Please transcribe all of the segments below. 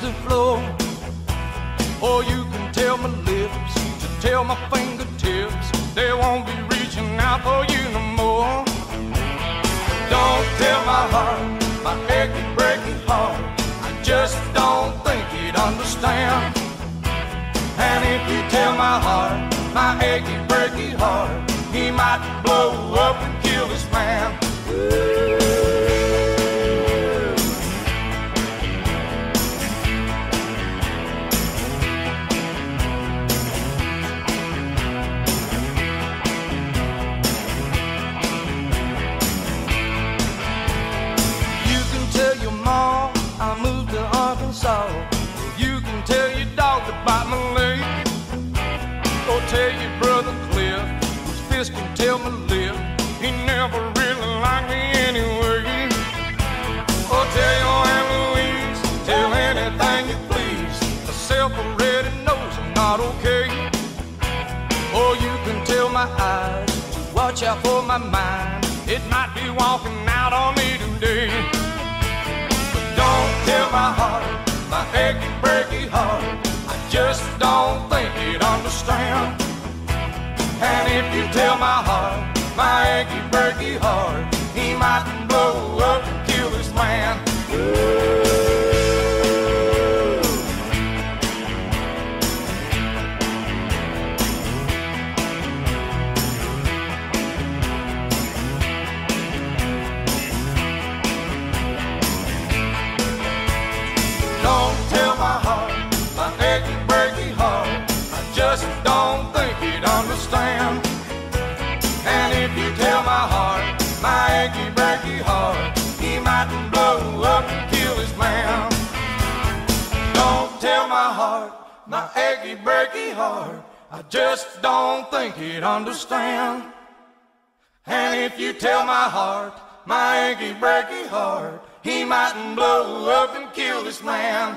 the floor. Or you can tell my lips to tell my fingertips they won't be reaching out for you no more. Don't tell my heart, my achy, breaky heart. I just don't think he'd understand. And if you tell my heart, my achy, breaky heart, he might blow up and kill this man. Arkansas. You can tell your dog to bite my leg. Or tell your brother Cliff, whose fist can tell my lip. He never really liked me anyway. Or tell your Aunt Louise, tell anything you please. Myself already knows I'm not okay. Or you can tell my eyes to watch out for my mind. It might be walking out on me today. But don't tell my heart, my achy, breaky heart. I just don't think he'd understand. And if you tell my heart, my achy, breaky heart, he might if you tell my heart, my achy, breaky heart, he mightn't blow up and kill his man. Don't tell my heart, my achy, breaky heart. I just don't think he'd understand. And if you tell my heart, my achy, breaky heart, he mightn't blow up and kill this man.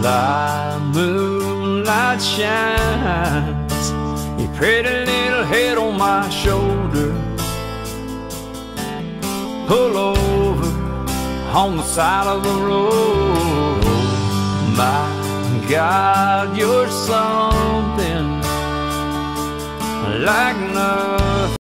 July moonlight shines. Your pretty little head on my shoulder. Pull over on the side of the road. My God, you're something like nothing